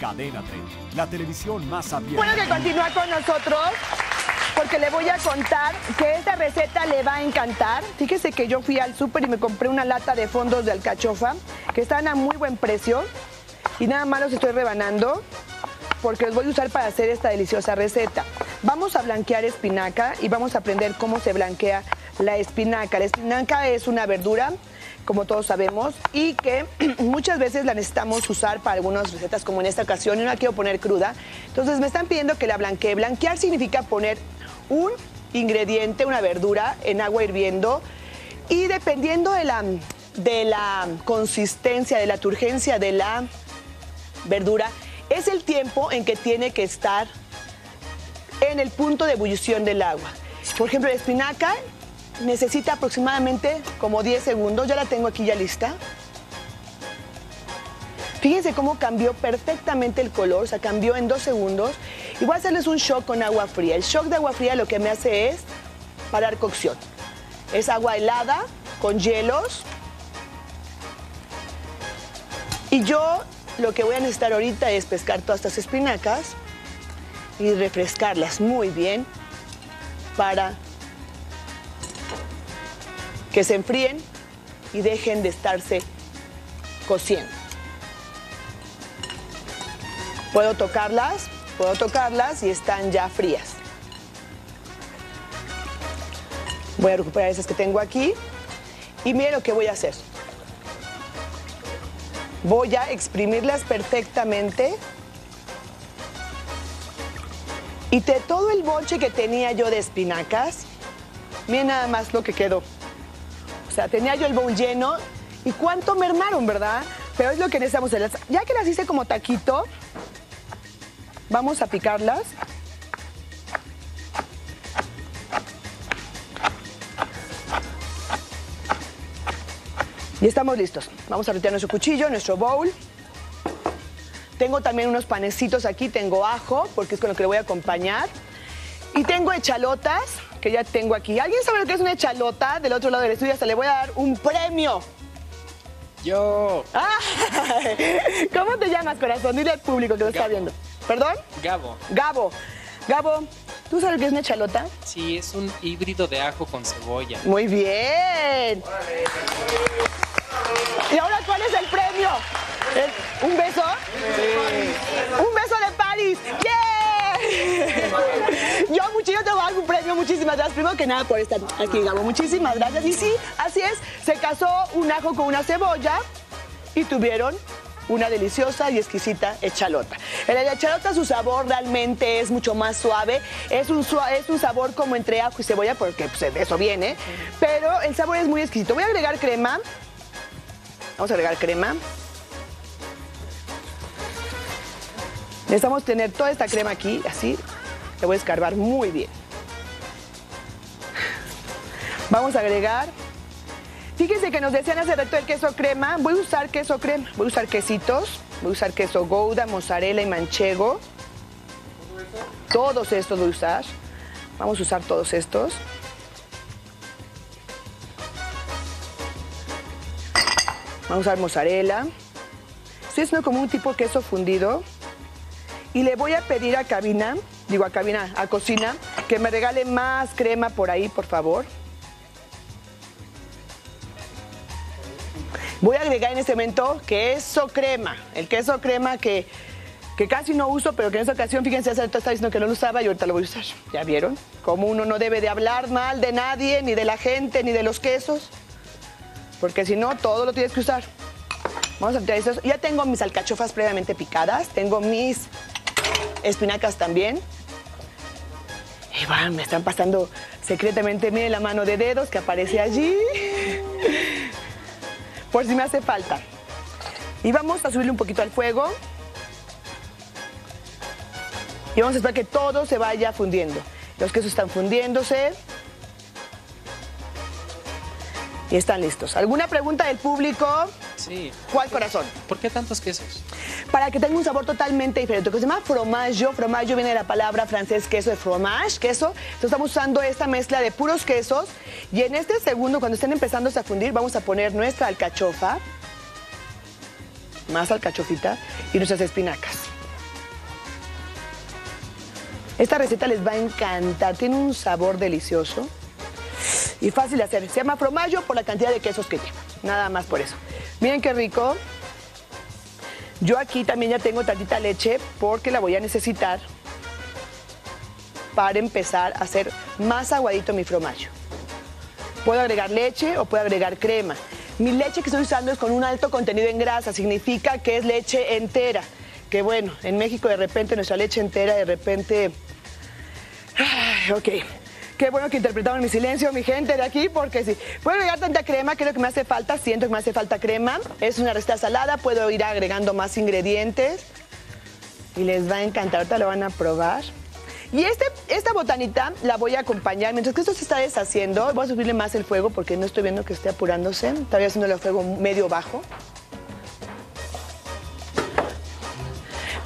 Cadena 30, la televisión más abierta. Bueno, que continúa con nosotros porque le voy a contar que esta receta le va a encantar. Fíjese que yo fui al súper y me compré una lata de fondos de alcachofa que están a muy buen precio y nada más los estoy rebanando porque los voy a usar para hacer esta deliciosa receta. Vamos a blanquear espinaca y vamos a aprender cómo se blanquea la espinaca. La espinaca es una verdura como todos sabemos, y que muchas veces la necesitamos usar para algunas recetas, como en esta ocasión, y no la quiero poner cruda. Entonces me están pidiendo que la blanquee. Blanquear significa poner un ingrediente, una verdura, en agua hirviendo, y dependiendo de la, de la consistencia, de la turgencia de la verdura, es el tiempo en que tiene que estar en el punto de ebullición del agua. Por ejemplo, la espinaca necesita aproximadamente como 10 segundos. Ya la tengo aquí ya lista. Fíjense cómo cambió perfectamente el color, o sea, cambió en dos segundos. Y voy hacerles un shock con agua fría. El shock de agua fría lo que me hace es parar cocción. Es agua helada con hielos. Y yo lo que voy a necesitar ahorita es pescar todas estas espinacas y refrescarlas muy bien para que se enfríen y dejen de estarse cociendo. Puedo tocarlas, puedo tocarlas y están ya frías. Voy a recuperar esas que tengo aquí y mire lo que voy a hacer. Voy a exprimirlas perfectamente y de todo el bonche que tenía yo de espinacas, miren nada más lo que quedó. O sea, tenía yo el bowl lleno y cuánto mermaron, ¿verdad? Pero es lo que necesitamos. Ya que las hice como taquito, vamos a picarlas. Y estamos listos. Vamos a retirar nuestro cuchillo, nuestro bowl. Tengo también unos panecitos aquí, tengo ajo, porque es con lo que le voy a acompañar. Y tengo echalotas, que ya tengo aquí. ¿Alguien sabe lo que es una echalota del otro lado del estudio? Hasta le voy a dar un premio. Yo. ¿Cómo te llamas, corazón? Dile al público que lo está viendo. ¿Perdón? Gabo. Gabo. Gabo, ¿tú sabes lo que es una echalota? Sí, es un híbrido de ajo con cebolla. Muy bien. ¿Y ahora cuál es el premio? ¿Un beso? Sí. Un beso de París. Yo, muchísimo te voy a dar un premio, muchísimas gracias. Primero que nada por estar aquí, Gabo. Muchísimas gracias. Y sí, así es, se casó un ajo con una cebolla y tuvieron una deliciosa y exquisita echalota. En la echalota su sabor realmente es mucho más suave, es un, es un sabor como entre ajo y cebolla, porque pues, eso viene, pero el sabor es muy exquisito. Voy a agregar crema, vamos a agregar crema. Necesitamos tener toda esta crema aquí, así. Le voy a escarbar muy bien. Vamos a agregar. Fíjense que nos decían hace rato el queso crema. Voy a usar queso crema. Voy a usar quesitos. Voy a usar queso gouda, mozzarella y manchego. Todos estos voy a usar. Vamos a usar todos estos. Vamos a usar mozzarella. Estoy haciendo como un tipo queso fundido. Y le voy a pedir a cabina, digo a cabina, a cocina, que me regale más crema por ahí, por favor. Voy a agregar en este momento queso crema, el queso crema que, que casi no uso, pero que en esta ocasión, fíjense, hace está diciendo que no lo usaba y ahorita lo voy a usar. ¿Ya vieron? Como uno no debe de hablar mal de nadie, ni de la gente, ni de los quesos, porque si no, todo lo tienes que usar. Vamos a tirar eso. Ya tengo mis alcachofas previamente picadas, tengo mis espinacas también. Y me están pasando secretamente, miren la mano de dedos que aparece allí. Por si me hace falta. Y vamos a subirle un poquito al fuego. Y vamos a esperar que todo se vaya fundiendo. Los quesos están fundiéndose. Y están listos. ¿Alguna pregunta del público? Sí. ¿Cuál corazón? ¿Por qué tantos quesos? Para que tenga un sabor totalmente diferente. Que se llama fromaggio. Fromaggio viene de la palabra francés queso de fromage, queso. Entonces estamos usando esta mezcla de puros quesos. Y en este segundo, cuando estén empezando a fundir, vamos a poner nuestra alcachofa. Más alcachofita. Y nuestras espinacas. Esta receta les va a encantar, tiene un sabor delicioso y fácil de hacer. Se llama fromaggio por la cantidad de quesos que tiene, nada más por eso. Miren qué rico. Yo aquí también ya tengo tantita leche porque la voy a necesitar para empezar a hacer más aguadito mi fromaggio. Puedo agregar leche o puedo agregar crema. Mi leche que estoy usando es con un alto contenido en grasa, significa que es leche entera. Que bueno, en México de repente nuestra leche entera de repente... Ay, ok. Qué bueno que interpretaron mi silencio, mi gente de aquí, porque si puedo agregar tanta crema, creo que me hace falta, siento que me hace falta crema. Es una receta salada, puedo ir agregando más ingredientes y les va a encantar, ahorita lo van a probar. Y este, esta botanita la voy a acompañar, mientras que esto se está deshaciendo, voy a subirle más el fuego porque no estoy viendo que esté apurándose, estaba haciendo el fuego medio bajo.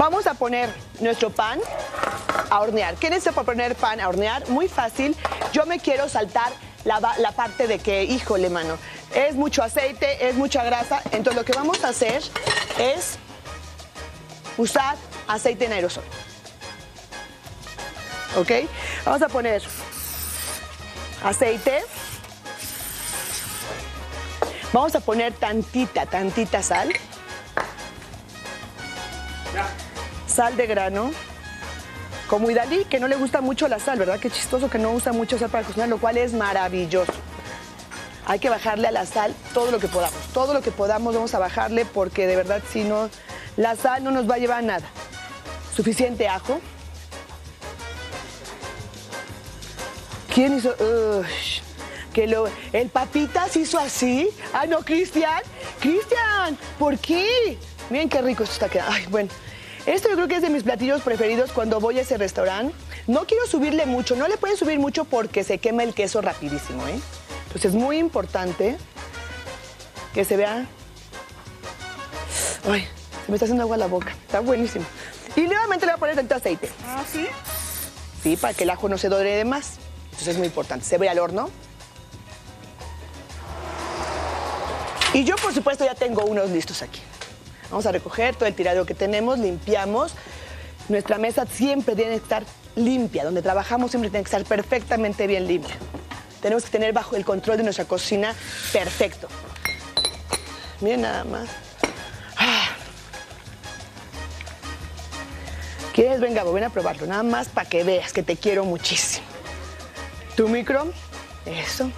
Vamos a poner nuestro pan a hornear. ¿Qué necesito para poner pan a hornear? Muy fácil. Yo me quiero saltar la, la, parte de que, híjole, mano, es mucho aceite, es mucha grasa. Entonces lo que vamos a hacer es usar aceite en aerosol. ¿Ok? Vamos a poner aceite. Vamos a poner tantita, tantita sal. Sal de grano. Como Idalí, que no le gusta mucho la sal, ¿verdad? Qué chistoso que no usa mucho sal para cocinar, lo cual es maravilloso. Hay que bajarle a la sal todo lo que podamos. Todo lo que podamos vamos a bajarle porque de verdad si no, la sal no nos va a llevar nada. Suficiente ajo. ¿Quién hizo? que lo, el papitas hizo así. Ah, no, Cristian. Cristian, ¿por qué? Miren qué rico esto está quedando. Ay, bueno. Esto yo creo que es de mis platillos preferidos cuando voy a ese restaurante. No quiero subirle mucho, no le pueden subir mucho porque se quema el queso rapidísimo, ¿eh? Entonces es muy importante que se vea... Ay, se me está haciendo agua la boca. Está buenísimo. Y nuevamente le voy a poner tanto aceite. ¿Ah, sí? Sí, para que el ajo no se dore de más. Entonces es muy importante. Se ve al horno. Y yo, por supuesto, ya tengo unos listos aquí. Vamos a recoger todo el tiradero que tenemos, limpiamos. Nuestra mesa siempre tiene que estar limpia, donde trabajamos siempre tiene que estar perfectamente bien limpia. Tenemos que tener bajo el control de nuestra cocina perfecto. Miren nada más. Ah. ¿Quieres? Venga, ven a probarlo. Nada más para que veas que te quiero muchísimo. ¿Tu micro? Eso.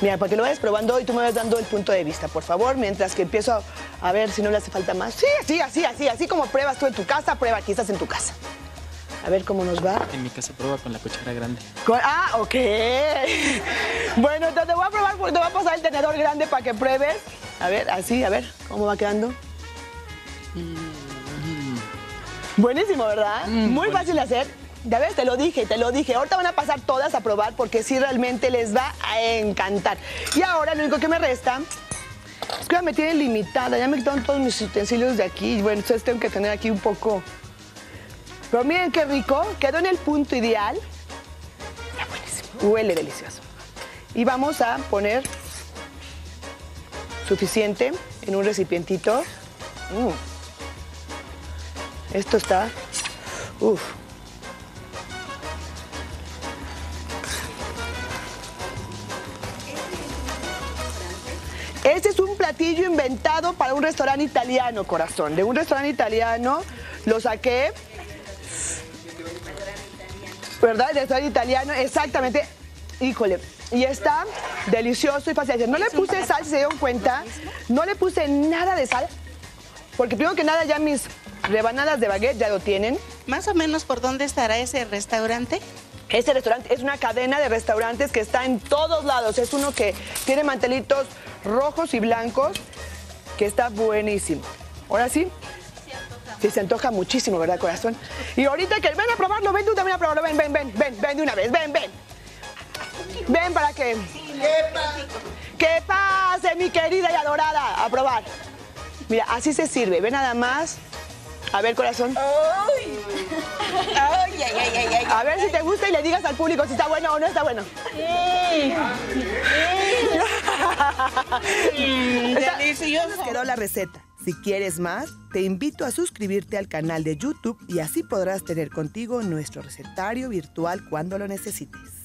Mira, para que lo vayas probando y tú me vayas dando el punto de vista, por favor, mientras que empiezo a, ver si no le hace falta más. Sí, así, así, así, así como pruebas tú en tu casa, prueba aquí, estás en tu casa. A ver cómo nos va. En mi casa prueba con la cuchara grande. Ah, ok. Bueno, entonces te voy a probar, te voy a pasar el tenedor grande para que pruebes. A ver, así, a ver, ¿cómo va quedando? Mm. Buenísimo, ¿verdad? Mm, Muy fácil de hacer. Ya ves, te lo dije, te lo dije. Ahorita van a pasar todas a probar porque sí realmente les va a encantar. Y ahora lo único que me resta es que me tienen limitada. Ya me quitaron todos mis utensilios de aquí. Bueno, entonces tengo que tener aquí un poco... Pero miren qué rico. Quedó en el punto ideal. Está buenísimo. Huele delicioso. Y vamos a poner suficiente en un recipientito. Mm. Esto está... Uf. Este es un platillo inventado para un restaurante italiano, corazón. De un restaurante italiano lo saqué. ¿Verdad? De restaurante italiano, exactamente. Híjole. Y está delicioso y fácil. No le puse sal, si se dieron cuenta. No le puse nada de sal. Porque primero que nada ya mis rebanadas de baguette ya lo tienen. Más o menos por dónde estará ese restaurante. Este restaurante es una cadena de restaurantes que está en todos lados. Es uno que tiene mantelitos rojos y blancos, que está buenísimo. Ahora sí. Sí, se antoja muchísimo, ¿verdad, corazón? Y ahorita que ven a probarlo, ven tú también a probarlo, ven, ven, ven, ven, ven de una vez, ven, ven. Ven para que... ¿Qué pase, mi querida y adorada? A probar. Mira, así se sirve, ve nada más. A ver, corazón. Ay. Ay, ay, ay, ay, A ver si te gusta y le digas al público si está bueno o no está bueno. Mm, delicioso. Quedó la receta. Si quieres más, te invito a suscribirte al canal de YouTube y así podrás tener contigo nuestro recetario virtual cuando lo necesites.